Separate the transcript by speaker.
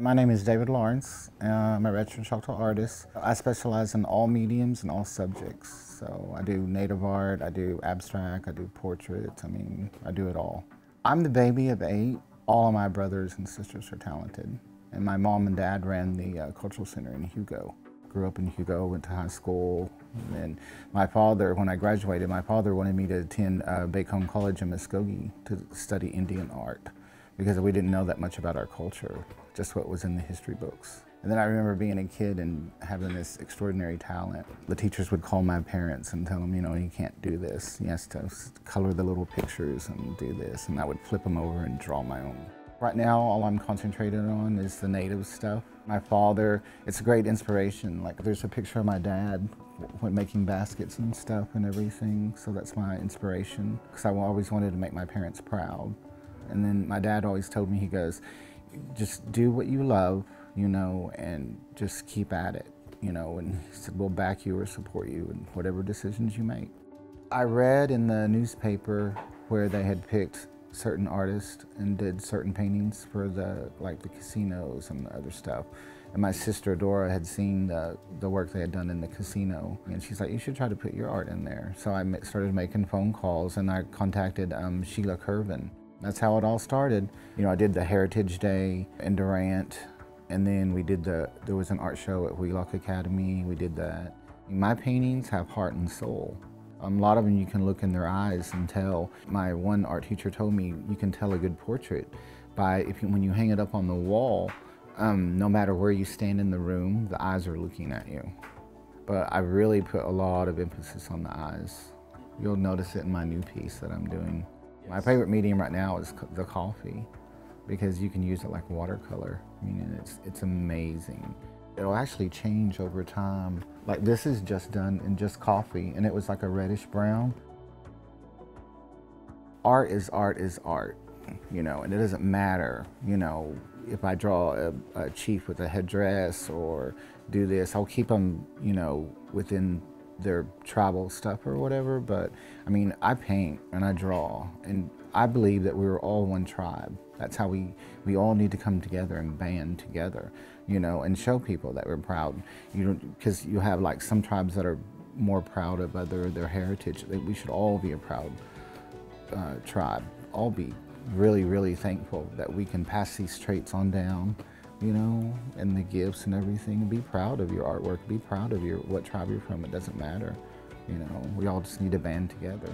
Speaker 1: My name is David Lawrence. I'm a registered Choctaw artist. I specialize in all mediums and all subjects. So I do native art, I do abstract, I do portraits, I mean, I do it all. I'm the baby of eight. All of my brothers and sisters are talented. And my mom and dad ran the uh, Cultural Center in Hugo. Grew up in Hugo, went to high school. And my father, when I graduated, my father wanted me to attend uh, College in Muskogee to study Indian art because we didn't know that much about our culture, just what was in the history books. And then I remember being a kid and having this extraordinary talent. The teachers would call my parents and tell them, you know, he can't do this. He has to color the little pictures and do this. And I would flip them over and draw my own. Right now, all I'm concentrated on is the native stuff. My father, it's a great inspiration. Like there's a picture of my dad when making baskets and stuff and everything. So that's my inspiration because I always wanted to make my parents proud. And then my dad always told me, he goes, just do what you love, you know, and just keep at it, you know. And he said, we'll back you or support you in whatever decisions you make. I read in the newspaper where they had picked certain artists and did certain paintings for the, like the casinos and the other stuff. And my sister Dora had seen the, the work they had done in the casino. And she's like, you should try to put your art in there. So I started making phone calls and I contacted um, Sheila Kirven. That's how it all started. You know, I did the Heritage Day in Durant, and then we did the, there was an art show at Wheelock Academy, we did that. My paintings have heart and soul. Um, a lot of them you can look in their eyes and tell. My one art teacher told me you can tell a good portrait by if you, when you hang it up on the wall, um, no matter where you stand in the room, the eyes are looking at you. But I really put a lot of emphasis on the eyes. You'll notice it in my new piece that I'm doing. My favorite medium right now is the coffee because you can use it like watercolor. I mean, it's, it's amazing. It'll actually change over time. Like this is just done in just coffee and it was like a reddish brown. Art is art is art, you know, and it doesn't matter, you know, if I draw a, a chief with a headdress or do this, I'll keep them, you know, within their tribal stuff or whatever, but I mean, I paint and I draw, and I believe that we are all one tribe. That's how we, we all need to come together and band together, you know, and show people that we're proud. You know, because you have like some tribes that are more proud of other their heritage. We should all be a proud uh, tribe. All be really, really thankful that we can pass these traits on down you know, and the gifts and everything. Be proud of your artwork. Be proud of your what tribe you're from. It doesn't matter. You know, we all just need to band together.